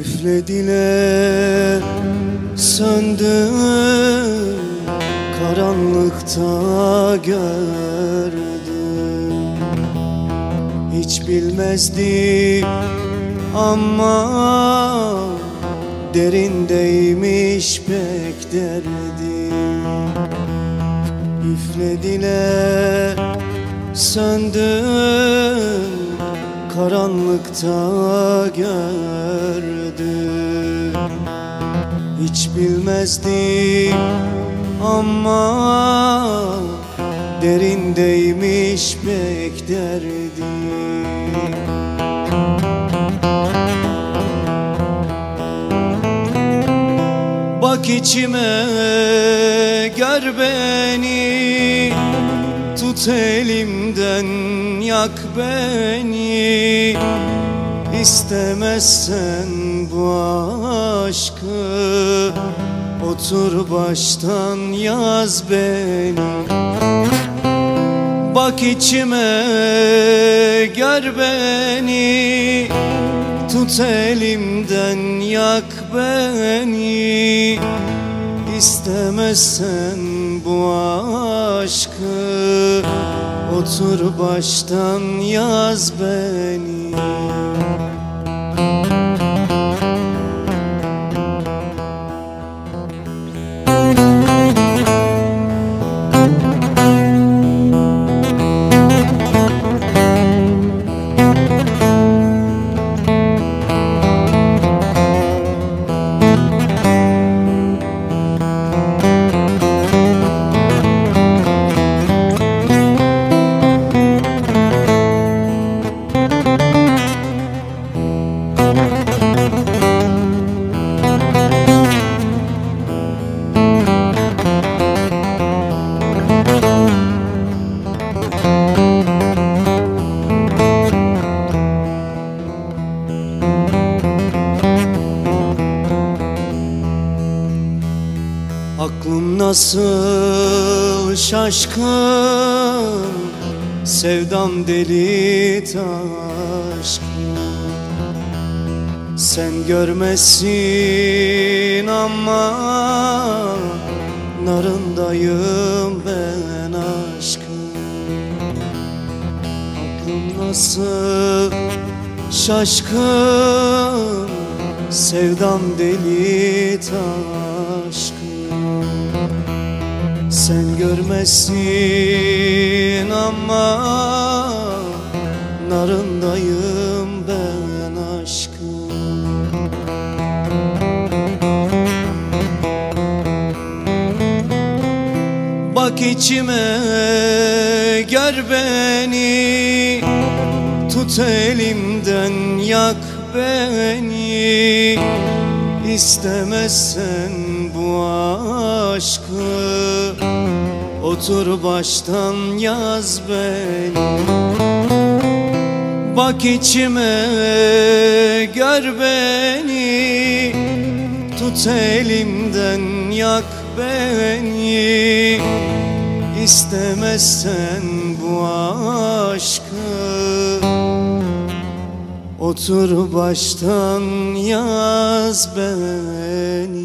Üflediler söndü Karanlıkta gördüm. Hiç bilmezdim ama Derindeymiş pek derdim. Üflediler söndüm Karanlıkta gördüm. Hiç bilmezdim ama Derindeymiş pek derdim. Bak içime gör beni Tut elimden yak beni. İstemezsen bu aşkı Otur baştan yaz beni. Bak içime gör beni. Tut elimden yak beni. İstemezsen bu aşkı Otur baştan yaz beni Aklım nasıl şaşkın Sevdam deli taşkın. Sen görmesin ama Narındayım ben aşkın. Aklım nasıl şaşkın Sevdam deli taşkın Sen görmesin ama Narındayım ben aşkın Bak içime gör beni Tut elimden yak beni İstemezsen bu aşkı Otur baştan yaz beni. Bak içime gör beni. Tut elimden yak beni. İstemezsen bu aşkı Otur baştan yaz beni.